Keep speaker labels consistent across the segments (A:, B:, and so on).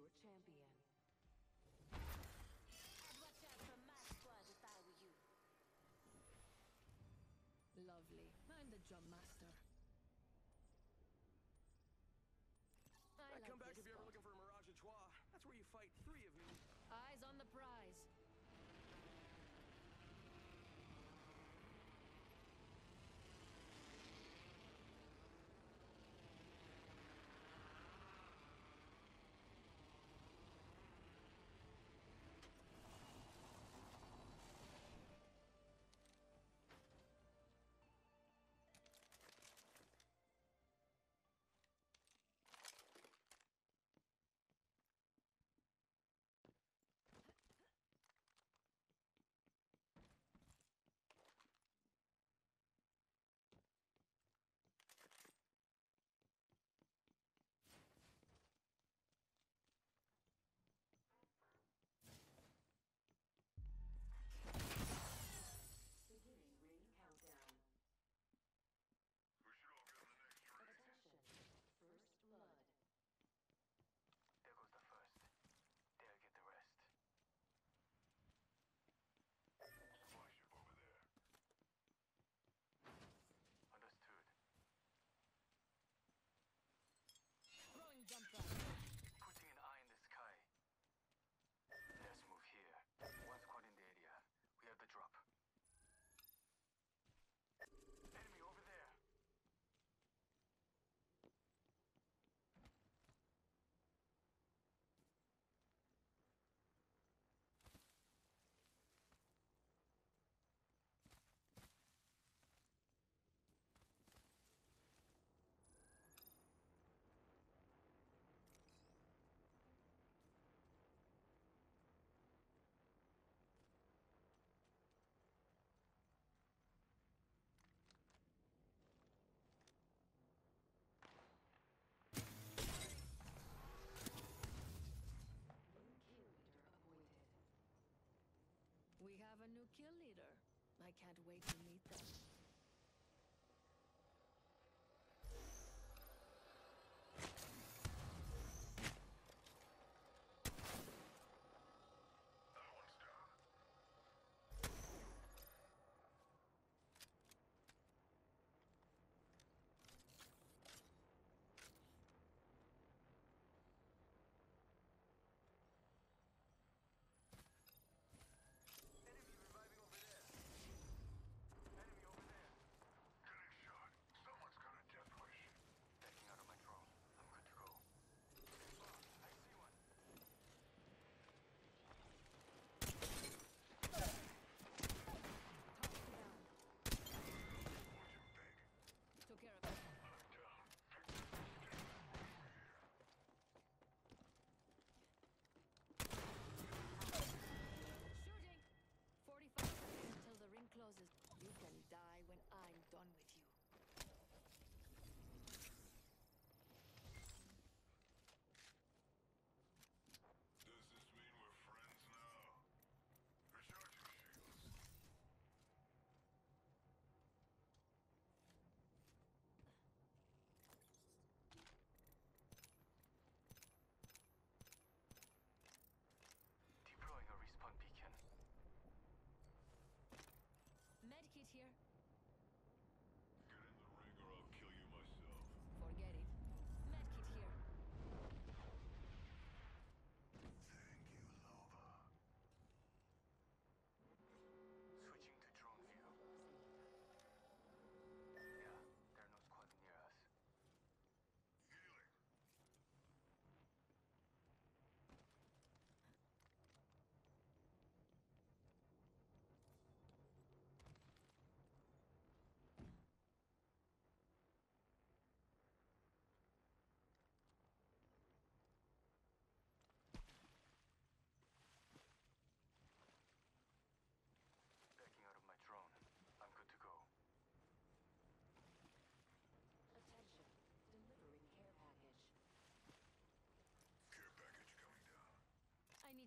A: your champion.
B: I'd watch out for my squad if I were you.
C: Lovely. I'm the drum master. I,
D: I
C: like
D: come back if you're ever looking for a Mirage Trois. That's where you fight three.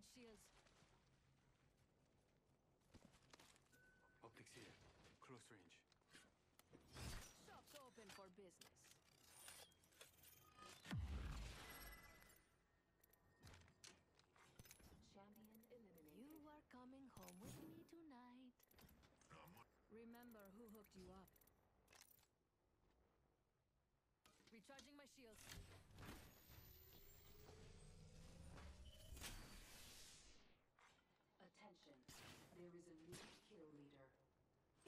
E: Need shields.
C: Optics here.
E: Close range. Shop's
C: open for business. Champion
E: eliminated. You are coming
C: home with me tonight.
B: Remember who hooked you up. Recharging my shields.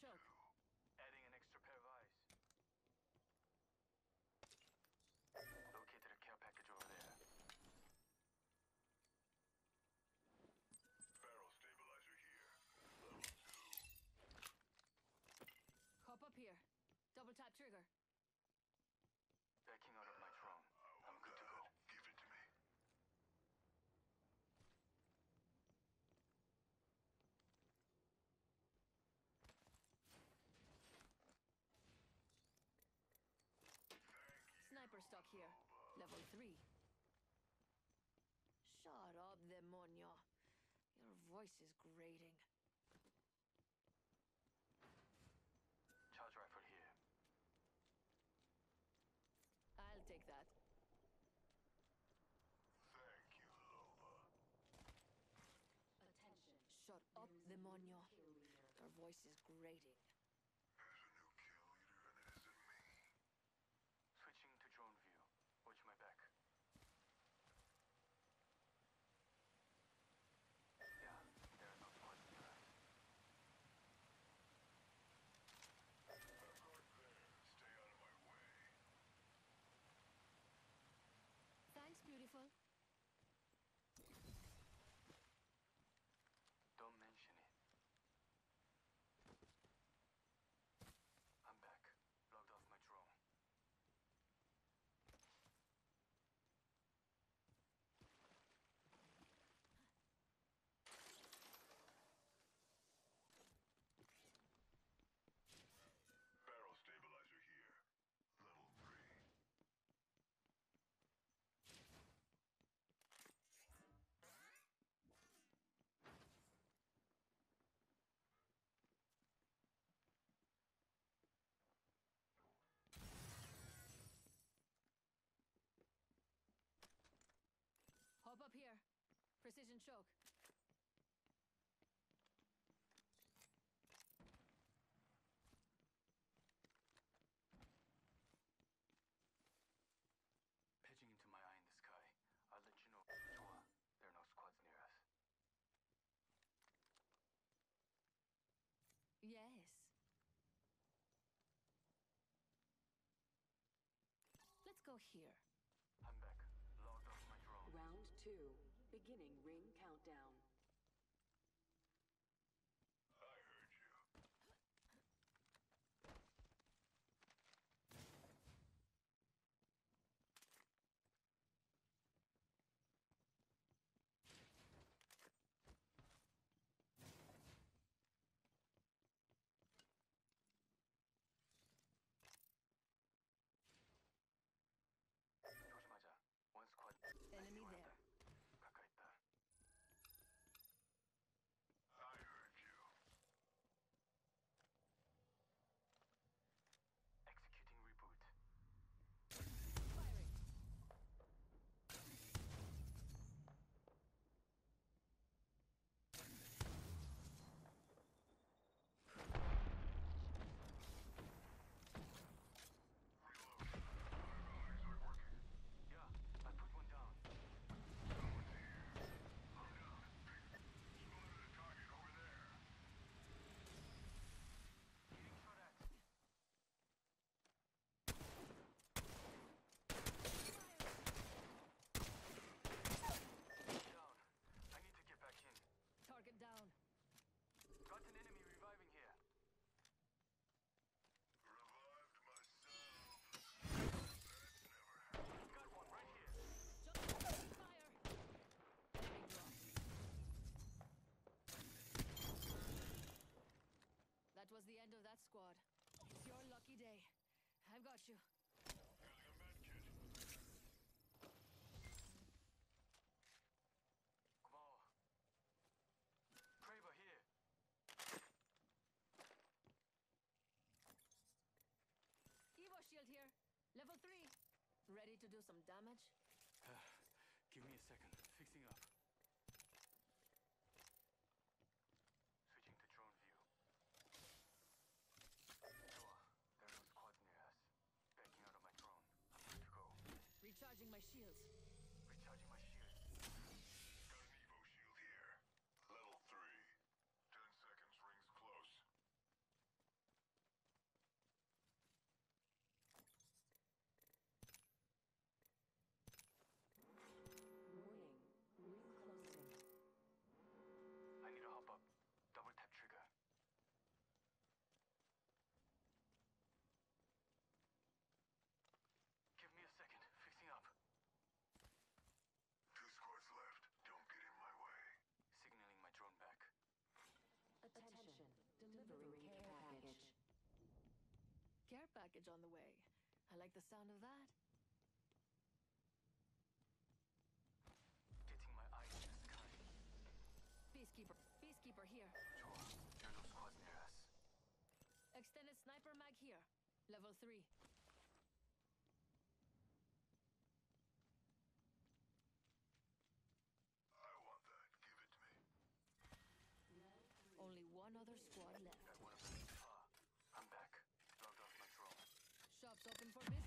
B: choke. stock here. Level 3. Shut up, demonio. Your voice is grating.
C: Charge rifle here.
B: I'll take that.
C: Thank you, Loba.
A: Attention.
B: Shut up, demonio. Your voice is grating. Hop up here. Precision choke.
C: Pitching into my eye in the sky. I'll let you know. Tua, there are no squads near us.
B: Yes. Let's go here
A: two, beginning ring countdown.
C: Ready to do some damage?
A: care package
C: on the way. I like the sound of that.
E: Getting my eyes to the sky.
C: Peacekeeper, Peacekeeper here.
E: Sure, Turtle Squad near us.
C: Extended Sniper Mag here. Level 3. Only one other squad yourself in for me.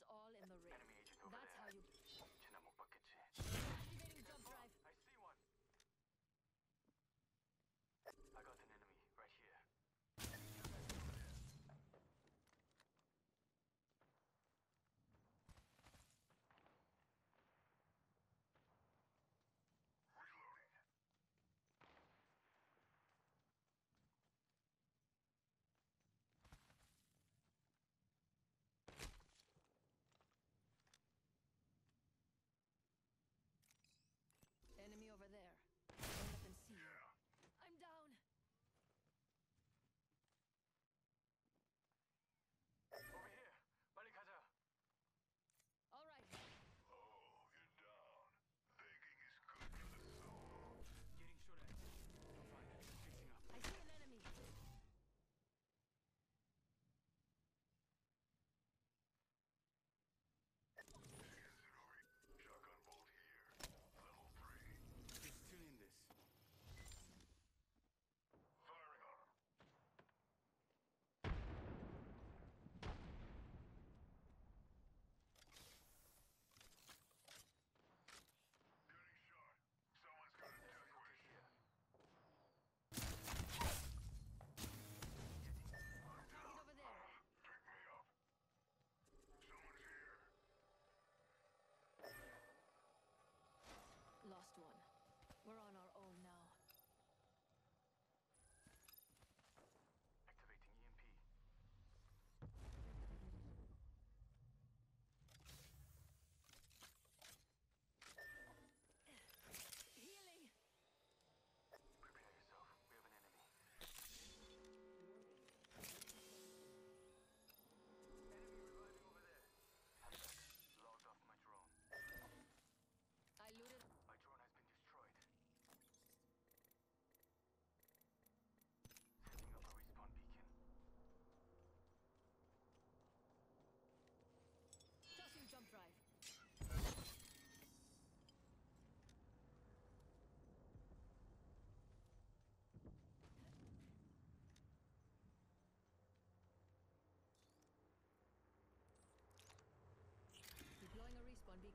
C: not all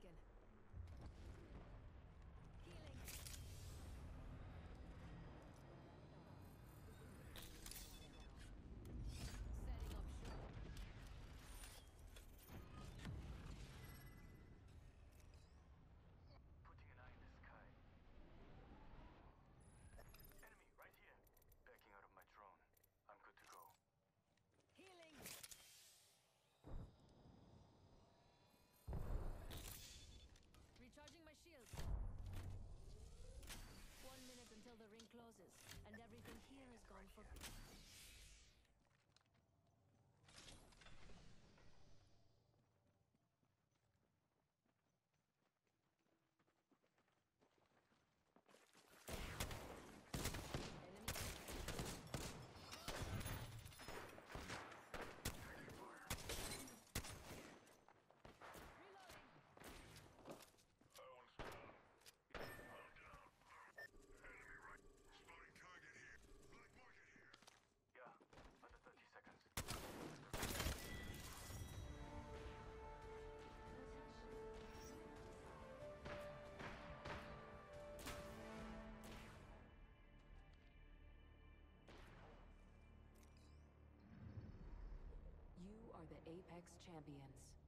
B: beacon.
A: Apex champions.